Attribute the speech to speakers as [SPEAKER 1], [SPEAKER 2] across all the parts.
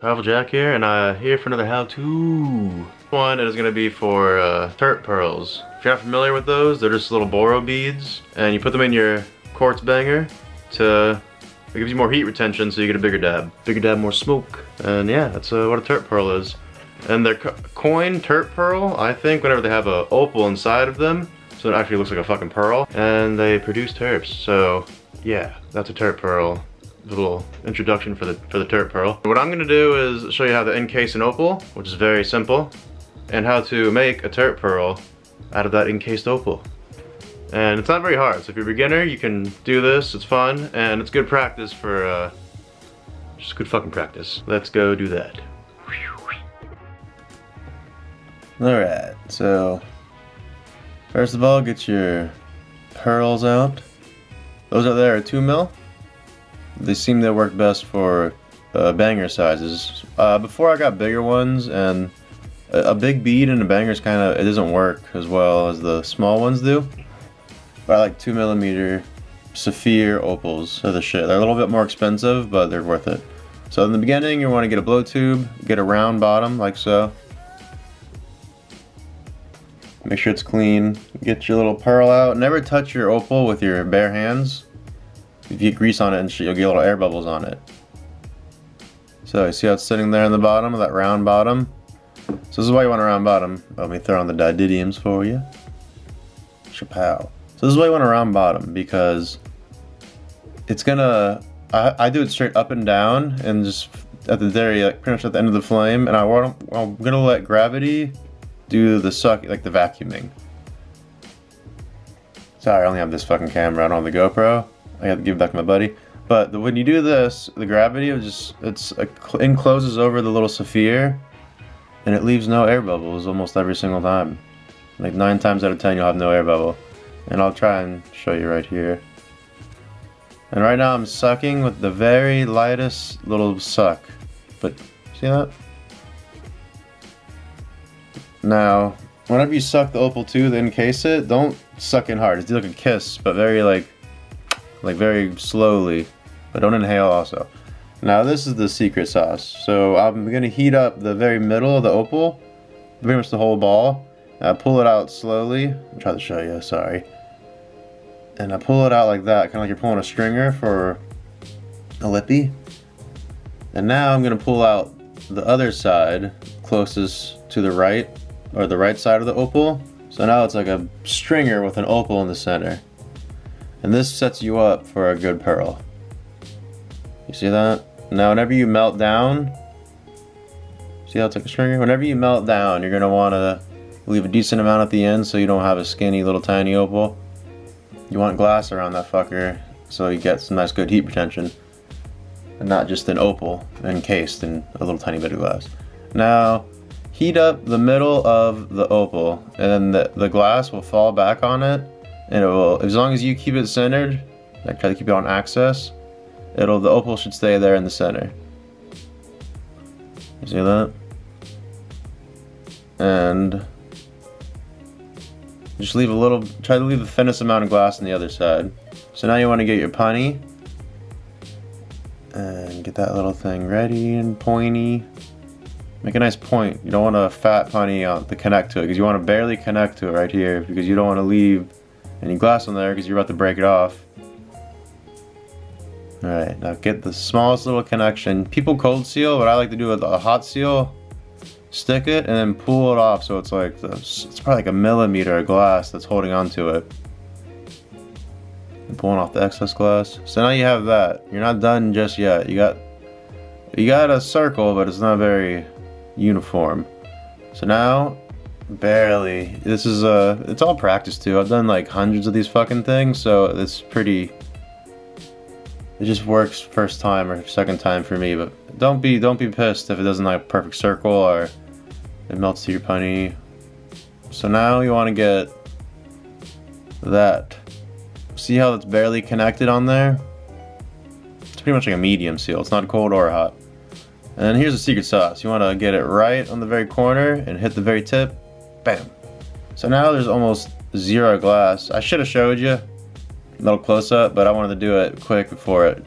[SPEAKER 1] Powerful Jack here, and uh, here for another how-to. One is going to be for uh, terp pearls. If you're not familiar with those, they're just little boro beads, and you put them in your quartz banger to it gives you more heat retention, so you get a bigger dab. Bigger dab, more smoke. And yeah, that's uh, what a terp pearl is. And their co coin terp pearl, I think whenever they have a opal inside of them, so it actually looks like a fucking pearl, and they produce terps. So yeah, that's a terp pearl little introduction for the for the terp pearl. What I'm gonna do is show you how to encase an opal, which is very simple, and how to make a terp pearl out of that encased opal. And it's not very hard, so if you're a beginner, you can do this, it's fun, and it's good practice for, uh, just good fucking practice. Let's go do that. Alright, so, first of all, get your pearls out. Those out there are 2 mil. They seem to work best for uh, banger sizes. Uh, before I got bigger ones, and a, a big bead and a banger is kind of it doesn't work as well as the small ones do. But I like two millimeter sphere opals are the shit. They're a little bit more expensive, but they're worth it. So in the beginning, you want to get a blow tube, get a round bottom like so. Make sure it's clean. Get your little pearl out. Never touch your opal with your bare hands. If you get grease on it and you'll get little air bubbles on it. So you see how it's sitting there in the bottom, of that round bottom? So this is why you want a round bottom. Let me throw on the didymiums for you. Chappelle. So this is why you want a round bottom because it's gonna, I, I do it straight up and down and just at the very, like pretty much at the end of the flame and I want, I'm gonna let gravity do the suck, like the vacuuming. Sorry, I only have this fucking camera, I don't have the GoPro. I have to give it back to my buddy. But the, when you do this, the gravity of just it's encloses over the little sphere, and it leaves no air bubbles almost every single time. Like nine times out of ten, you'll have no air bubble. And I'll try and show you right here. And right now I'm sucking with the very lightest little suck. But see that? Now, whenever you suck the opal tooth, encase it, don't suck in hard. Do like a kiss, but very like like very slowly, but don't inhale also. Now this is the secret sauce. So I'm gonna heat up the very middle of the opal, pretty much the whole ball. I pull it out slowly. I'll try to show you, sorry. And I pull it out like that, kind of like you're pulling a stringer for a lippy. And now I'm gonna pull out the other side, closest to the right, or the right side of the opal. So now it's like a stringer with an opal in the center. And this sets you up for a good pearl. You see that? Now whenever you melt down, see how it's like a stringer? Whenever you melt down, you're gonna wanna leave a decent amount at the end so you don't have a skinny little tiny opal. You want glass around that fucker so you get some nice good heat retention. And not just an opal encased in a little tiny bit of glass. Now, heat up the middle of the opal and then the, the glass will fall back on it and it will, as long as you keep it centered, like try to keep it on axis, it'll, the opal should stay there in the center. You see that? And just leave a little, try to leave the thinnest amount of glass on the other side. So now you want to get your punty and get that little thing ready and pointy. Make a nice point. You don't want a fat punty to connect to it because you want to barely connect to it right here because you don't want to leave any glass on there because you're about to break it off. Alright, now get the smallest little connection. People cold seal, what I like to do with a hot seal, stick it and then pull it off so it's like, the, it's probably like a millimeter of glass that's holding onto it. And pulling off the excess glass. So now you have that. You're not done just yet. You got, you got a circle, but it's not very uniform. So now Barely. This is, uh, it's all practice too. I've done like hundreds of these fucking things, so it's pretty, it just works first time or second time for me, but don't be, don't be pissed if it doesn't like a perfect circle or it melts to your punty. So now you want to get that. See how it's barely connected on there? It's pretty much like a medium seal. It's not cold or hot. And here's the secret sauce. You want to get it right on the very corner and hit the very tip Bam. So now there's almost zero glass. I should have showed you a little close up, but I wanted to do it quick before it,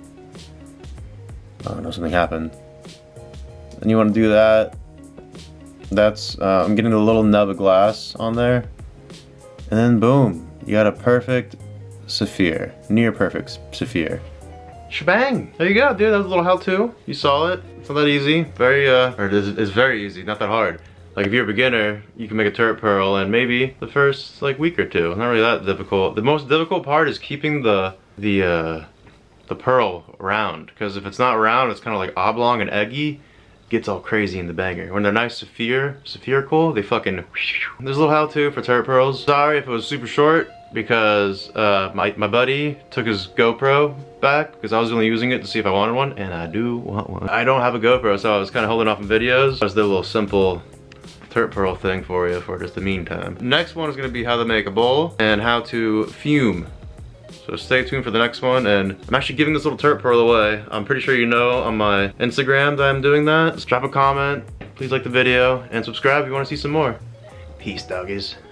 [SPEAKER 1] oh no, something happened. and you want to do that, that's, uh, I'm getting a little nub of glass on there. And then boom, you got a perfect sphere, near perfect sphere. Shebang! There you go, dude. That was a little how-to. You saw it. It's not that easy. Very, uh, or it is, it's very easy, not that hard. Like if you're a beginner, you can make a terp pearl and maybe the first like week or two. Not really that difficult. The most difficult part is keeping the the uh, the pearl round because if it's not round, it's kind of like oblong and eggy. Gets all crazy in the banger. When they're nice sphere, spherical, they fucking. There's a little how-to for terp pearls. Sorry if it was super short because uh, my, my buddy took his GoPro back because I was only using it to see if I wanted one and I do want one. I don't have a GoPro so I was kind of holding off on videos. Just did a little simple terp pearl thing for you for just the meantime. Next one is gonna be how to make a bowl and how to fume. So stay tuned for the next one and I'm actually giving this little terp pearl away. I'm pretty sure you know on my Instagram that I'm doing that. Just drop a comment, please like the video and subscribe if you wanna see some more. Peace doggies.